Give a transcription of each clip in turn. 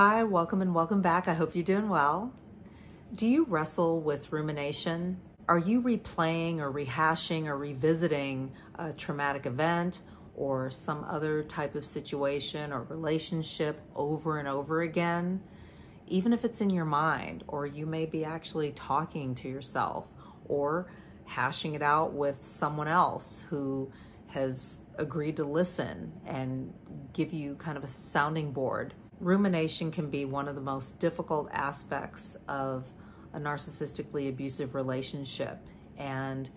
Hi, welcome and welcome back. I hope you're doing well. Do you wrestle with rumination? Are you replaying or rehashing or revisiting a traumatic event or some other type of situation or relationship over and over again? Even if it's in your mind, or you may be actually talking to yourself or hashing it out with someone else who has agreed to listen and give you kind of a sounding board. Rumination can be one of the most difficult aspects of a narcissistically abusive relationship. And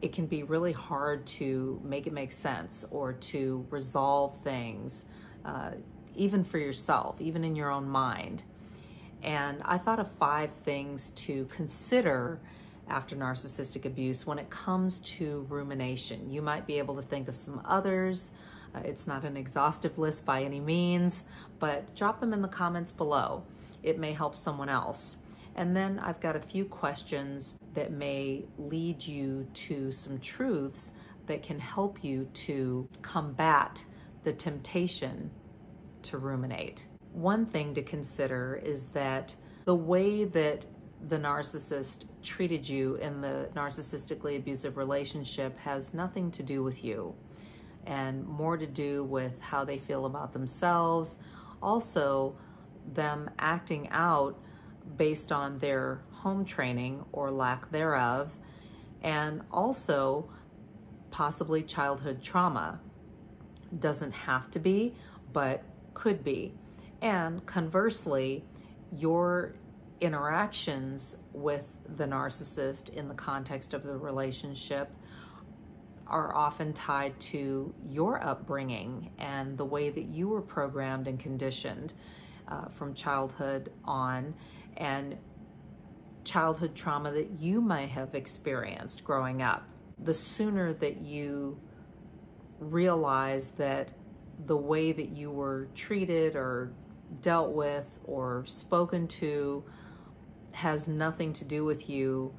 it can be really hard to make it make sense or to resolve things, uh, even for yourself, even in your own mind. And I thought of five things to consider after narcissistic abuse when it comes to rumination. You might be able to think of some others. Uh, it's not an exhaustive list by any means, but drop them in the comments below. It may help someone else. And then I've got a few questions that may lead you to some truths that can help you to combat the temptation to ruminate. One thing to consider is that the way that the narcissist treated you in the narcissistically abusive relationship has nothing to do with you and more to do with how they feel about themselves. Also, them acting out based on their home training or lack thereof, and also possibly childhood trauma. Doesn't have to be, but could be. And conversely, your interactions with the narcissist in the context of the relationship are often tied to your upbringing and the way that you were programmed and conditioned uh, from childhood on and childhood trauma that you may have experienced growing up. The sooner that you realize that the way that you were treated or dealt with or spoken to has nothing to do with you,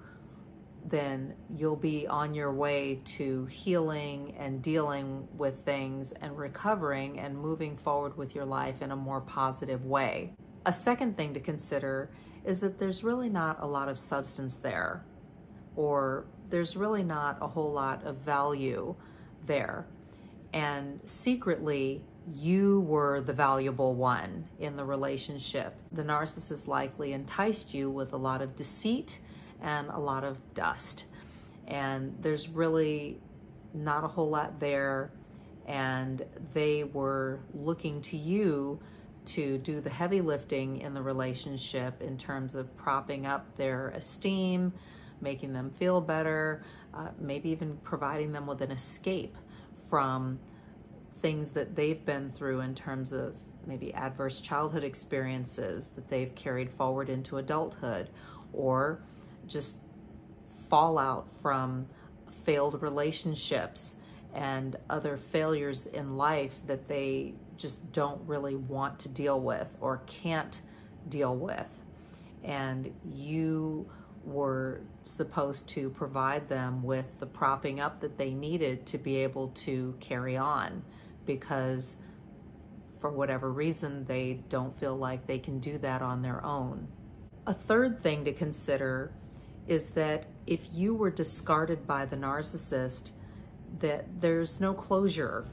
then you'll be on your way to healing and dealing with things and recovering and moving forward with your life in a more positive way. A second thing to consider is that there's really not a lot of substance there, or there's really not a whole lot of value there. And secretly, you were the valuable one in the relationship. The narcissist likely enticed you with a lot of deceit and a lot of dust. And there's really not a whole lot there. And they were looking to you to do the heavy lifting in the relationship in terms of propping up their esteem, making them feel better, uh, maybe even providing them with an escape from things that they've been through in terms of maybe adverse childhood experiences that they've carried forward into adulthood or just fallout from failed relationships and other failures in life that they just don't really want to deal with or can't deal with. And you were supposed to provide them with the propping up that they needed to be able to carry on because for whatever reason, they don't feel like they can do that on their own. A third thing to consider is that if you were discarded by the narcissist, that there's no closure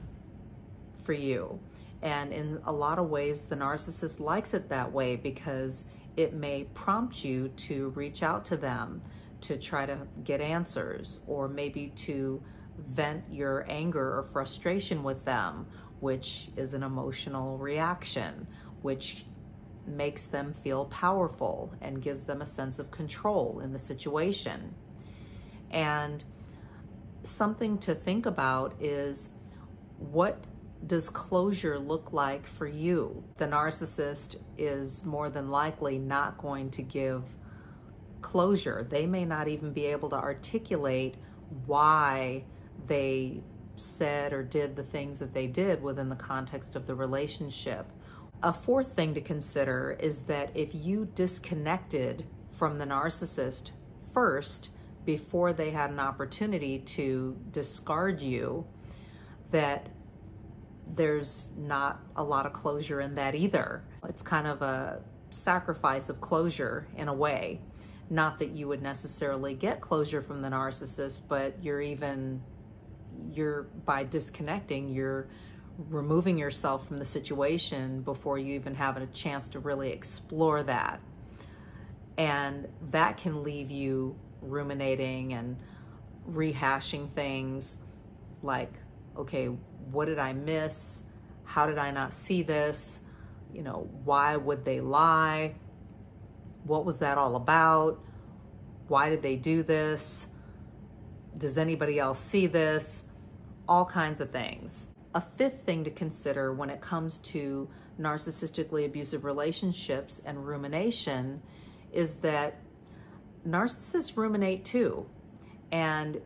for you. And in a lot of ways, the narcissist likes it that way because it may prompt you to reach out to them to try to get answers or maybe to vent your anger or frustration with them, which is an emotional reaction, which makes them feel powerful and gives them a sense of control in the situation. And something to think about is what does closure look like for you? The narcissist is more than likely not going to give closure. They may not even be able to articulate why they said or did the things that they did within the context of the relationship. A fourth thing to consider is that if you disconnected from the narcissist first before they had an opportunity to discard you, that there's not a lot of closure in that either. It's kind of a sacrifice of closure in a way. Not that you would necessarily get closure from the narcissist, but you're even, you're by disconnecting, you're removing yourself from the situation before you even have a chance to really explore that. And that can leave you ruminating and rehashing things like, okay, what did I miss? How did I not see this? You know, why would they lie? What was that all about? Why did they do this? Does anybody else see this? All kinds of things. A fifth thing to consider when it comes to narcissistically abusive relationships and rumination is that narcissists ruminate too. And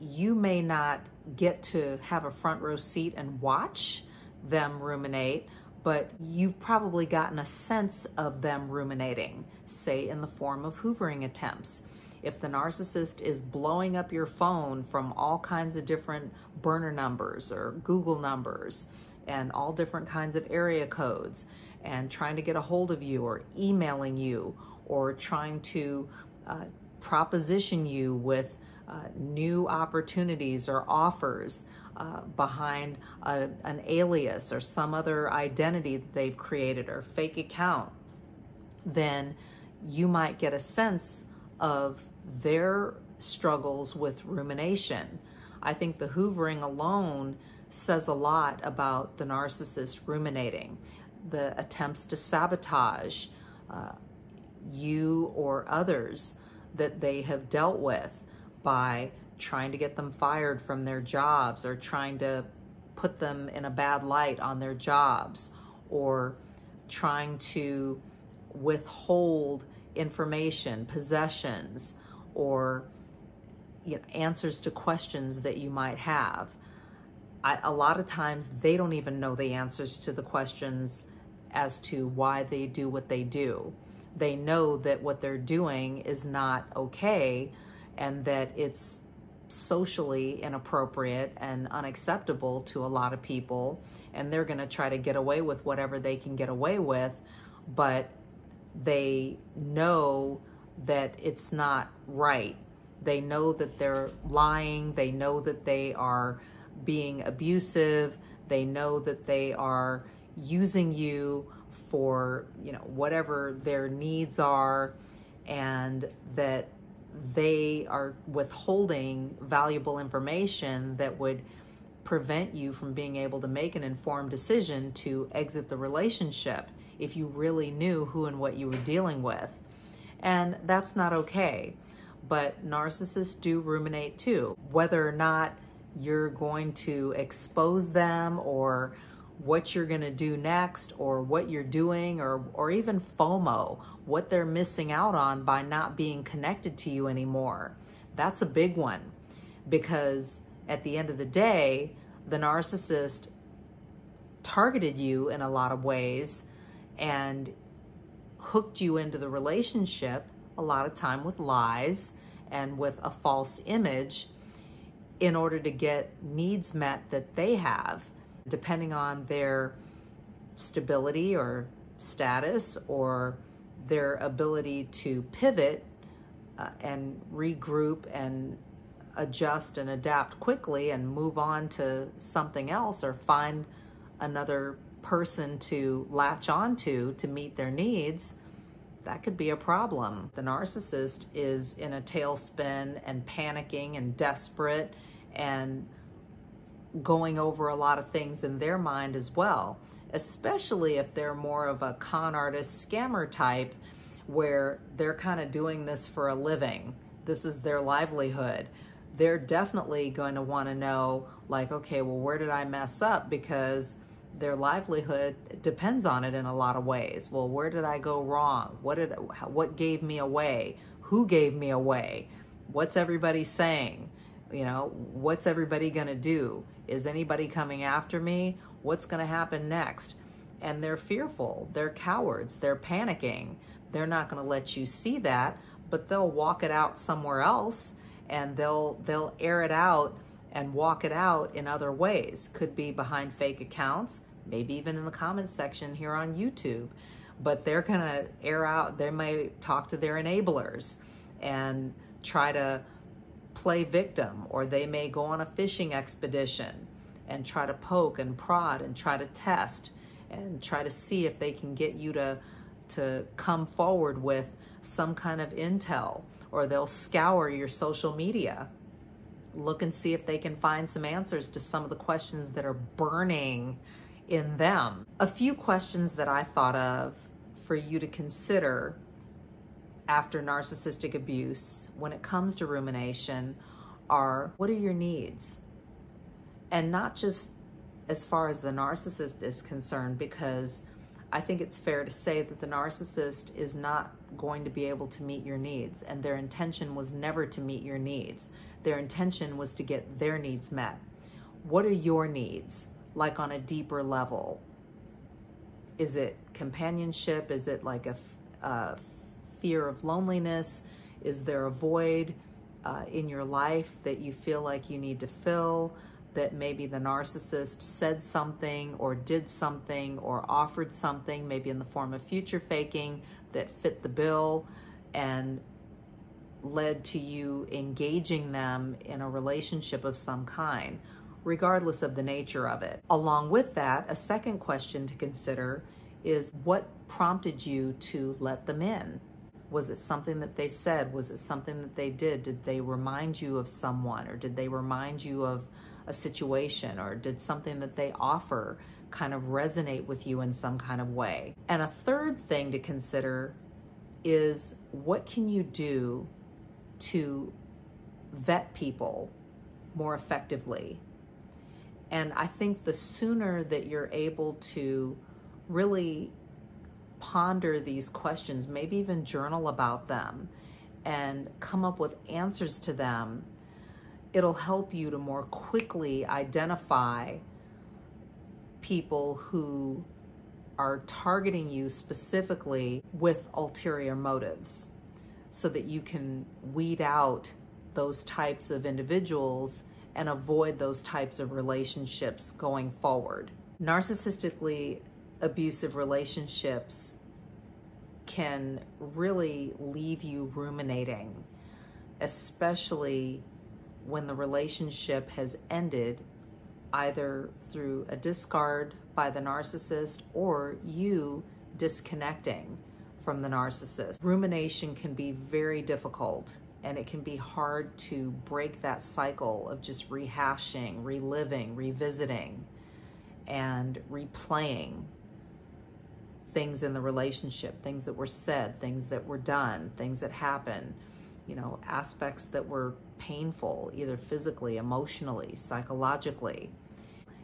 you may not get to have a front row seat and watch them ruminate, but you've probably gotten a sense of them ruminating, say in the form of hoovering attempts. If the narcissist is blowing up your phone from all kinds of different burner numbers or Google numbers and all different kinds of area codes and trying to get a hold of you or emailing you or trying to uh, proposition you with uh, new opportunities or offers uh, behind a, an alias or some other identity that they've created or fake account, then you might get a sense of their struggles with rumination. I think the hoovering alone says a lot about the narcissist ruminating, the attempts to sabotage uh, you or others that they have dealt with by trying to get them fired from their jobs or trying to put them in a bad light on their jobs or trying to withhold information, possessions, or you know, answers to questions that you might have. I, a lot of times they don't even know the answers to the questions as to why they do what they do. They know that what they're doing is not okay, and that it's socially inappropriate and unacceptable to a lot of people and they're going to try to get away with whatever they can get away with but they know that it's not right. They know that they're lying. They know that they are being abusive. They know that they are using you for you know whatever their needs are and that they are withholding valuable information that would prevent you from being able to make an informed decision to exit the relationship if you really knew who and what you were dealing with. And that's not okay. But narcissists do ruminate too. Whether or not you're going to expose them or what you're going to do next or what you're doing or, or even FOMO, what they're missing out on by not being connected to you anymore. That's a big one because at the end of the day, the narcissist targeted you in a lot of ways and hooked you into the relationship a lot of time with lies and with a false image in order to get needs met that they have depending on their stability or status or their ability to pivot uh, and regroup and adjust and adapt quickly and move on to something else or find another person to latch onto to meet their needs, that could be a problem. The narcissist is in a tailspin and panicking and desperate and going over a lot of things in their mind as well, especially if they're more of a con artist scammer type where they're kind of doing this for a living. This is their livelihood. They're definitely going to want to know, like, okay, well, where did I mess up? Because their livelihood depends on it in a lot of ways. Well, where did I go wrong? What did what gave me away? Who gave me away? What's everybody saying? You know, what's everybody going to do? Is anybody coming after me? What's going to happen next? And they're fearful. They're cowards. They're panicking. They're not going to let you see that, but they'll walk it out somewhere else and they'll they'll air it out and walk it out in other ways. Could be behind fake accounts, maybe even in the comments section here on YouTube. But they're going to air out, they may talk to their enablers and try to play victim, or they may go on a fishing expedition and try to poke and prod and try to test and try to see if they can get you to to come forward with some kind of intel or they'll scour your social media look and see if they can find some answers to some of the questions that are burning in them a few questions that i thought of for you to consider after narcissistic abuse when it comes to rumination are what are your needs and not just as far as the narcissist is concerned, because I think it's fair to say that the narcissist is not going to be able to meet your needs, and their intention was never to meet your needs. Their intention was to get their needs met. What are your needs, like on a deeper level? Is it companionship? Is it like a, a fear of loneliness? Is there a void uh, in your life that you feel like you need to fill? that maybe the narcissist said something or did something or offered something, maybe in the form of future faking, that fit the bill and led to you engaging them in a relationship of some kind, regardless of the nature of it. Along with that, a second question to consider is what prompted you to let them in? Was it something that they said? Was it something that they did? Did they remind you of someone or did they remind you of a situation or did something that they offer kind of resonate with you in some kind of way? And a third thing to consider is what can you do to vet people more effectively? And I think the sooner that you're able to really ponder these questions, maybe even journal about them and come up with answers to them it'll help you to more quickly identify people who are targeting you specifically with ulterior motives so that you can weed out those types of individuals and avoid those types of relationships going forward. Narcissistically abusive relationships can really leave you ruminating, especially when the relationship has ended either through a discard by the narcissist or you disconnecting from the narcissist. Rumination can be very difficult and it can be hard to break that cycle of just rehashing, reliving, revisiting, and replaying things in the relationship, things that were said, things that were done, things that happened you know, aspects that were painful, either physically, emotionally, psychologically.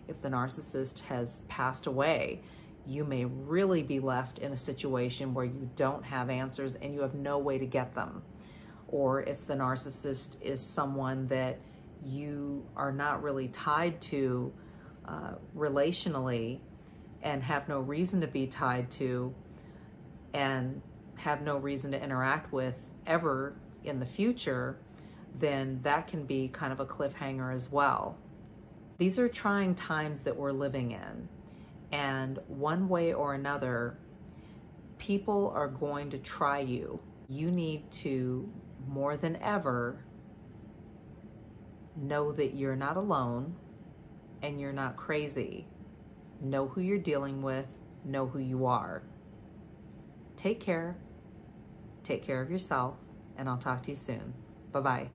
If the narcissist has passed away, you may really be left in a situation where you don't have answers and you have no way to get them. Or if the narcissist is someone that you are not really tied to uh, relationally and have no reason to be tied to and have no reason to interact with ever in the future, then that can be kind of a cliffhanger as well. These are trying times that we're living in. And one way or another, people are going to try you. You need to, more than ever, know that you're not alone and you're not crazy. Know who you're dealing with, know who you are. Take care. Take care of yourself and I'll talk to you soon. Bye bye.